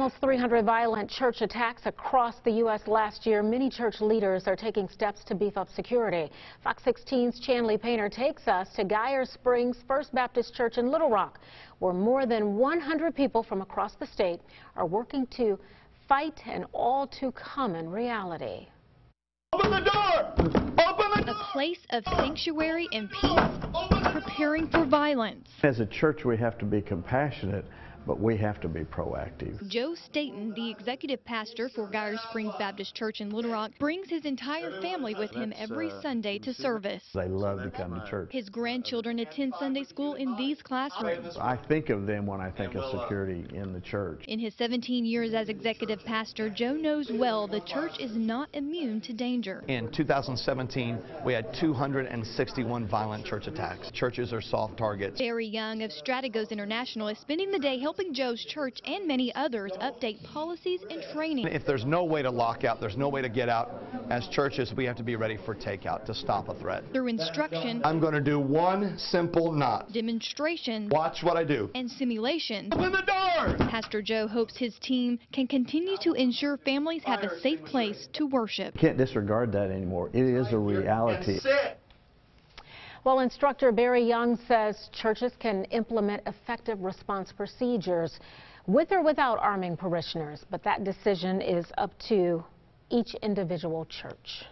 Almost 300 violent church attacks across the U.S. last year. Many church leaders are taking steps to beef up security. Fox 16's Chanley Painter takes us to Geyer Springs First Baptist Church in Little Rock, where more than 100 people from across the state are working to fight an all too common reality. Open the door! Open the door! A place of sanctuary and peace, preparing for violence. As a church, we have to be compassionate, but we have to be proactive. Joe Staten, the executive pastor for Geyer Springs Baptist Church in Little Rock, brings his entire family with him every Sunday to service. They love to come to church. His grandchildren attend Sunday school in these classrooms. I think of them when I think of security in the church. In his 17 years as executive pastor, Joe knows well the church is not immune to danger. In 2017, we had 261 violent church attacks. Churches are soft targets. Barry Young of Strategos International is spending the day helping Joe's church and many others update policies and training. If there's no way to lock out, there's no way to get out, as churches, we have to be ready for takeout to stop a threat. Through instruction, I'm going to do one simple knot. demonstration, Watch what I do. and simulation. Open the door! Pastor Joe hopes his team can continue to ensure families have a safe place to worship. Can't disregard that anymore. It is a reality. Well, instructor Barry Young says churches can implement effective response procedures with or without arming parishioners, but that decision is up to each individual church.